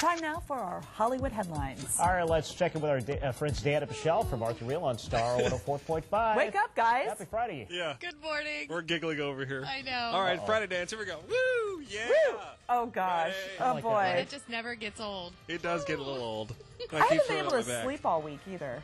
Time now for our Hollywood headlines. All right, let's check in with our da- uh, friends Dan and Michelle from Arthur Real on Star 104.5. Wake up, guys. Happy Friday. Yeah. Good morning. We're giggling over here. I know. All right, Friday dance. Here we go. Woo! Yeah. Woo! Oh gosh. Hey. Oh like boy. that. It just never gets old. It does get a little old. I, I haven't been able to back. sleep all week either.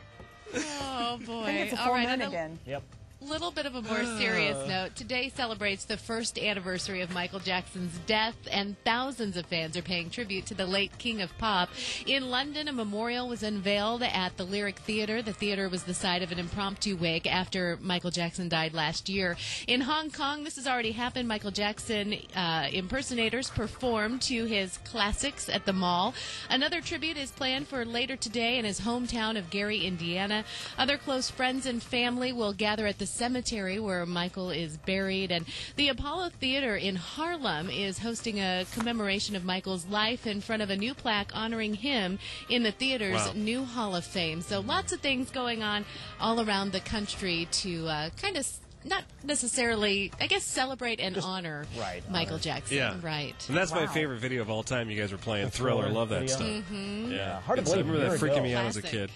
Oh boy. I think it's a All full right, moon again. Yep. Little bit of a more serious note. Today celebrates the first anniversary of Michael Jackson's death, and thousands of fans are paying tribute to the late king of pop. In London, a memorial was unveiled at the Lyric Theatre. The theater was the site of an impromptu wake after Michael Jackson died last year. In Hong Kong, this has already happened. Michael Jackson uh, impersonators performed to his classics at the mall. Another tribute is planned for later today in his hometown of Gary, Indiana. Other close friends and family will gather at the cemetery where Michael is buried. And the Apollo Theater in Harlem is hosting a commemoration of Michael's life in front of a new plaque honoring him in the theater's Wow. new Hall of Fame. So lots of things going on all around the country to uh, kind of. Not necessarily, I guess, celebrate and honor right, Michael honor. Jackson. Yeah. Right. And that's my favorite video of all time. You guys were playing Thriller. Thriller Love that video. stuff. Mm-hmm. Yeah. hard to It's- I believe remember that freaking ago. me out as a kid.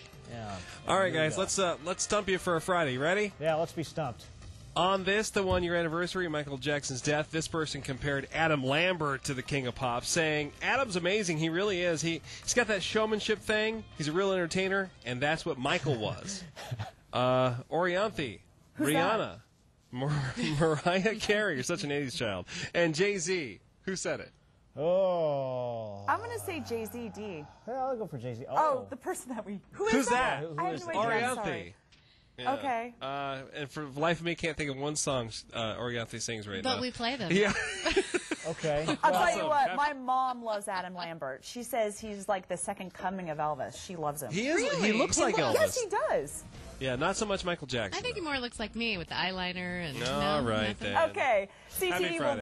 Yeah. All right, guys, let's uh, let's stump you for a Friday. Ready? Yeah, let's be stumped. On this, the one year anniversary of Michael Jackson's death, this person compared Adam Lambert to the king of pop, saying, Adam's amazing. He really is. He, he's got that showmanship thing. He's a real entertainer, and that's what Michael was. uh, Orianthi, Rihanna, Mar- Mariah Carey, you're such an 80s child, and Jay Z. Who said it? Oh. I'm gonna say Jay Z D. Yeah, I'll go for Jay Z. Oh, Oh, the person that we. Who is Who's that? Who- who I have is no that? idea. I'm Orianthi. sorry. Yeah. Okay. Uh, and for the life of me, can't think of one song uh, Orianthi sings right now. But we play them. Yeah. okay. I'll Well, tell you what. My mom loves Adam Lambert. She says he's like the second coming of Elvis. She loves him. he is. He Really? looks like Elvis. Yes, he does. Yeah, not so much Michael Jackson. I think he more looks like me with the eyeliner and. All no, right nothing? then. Okay. Happy CTE will Friday.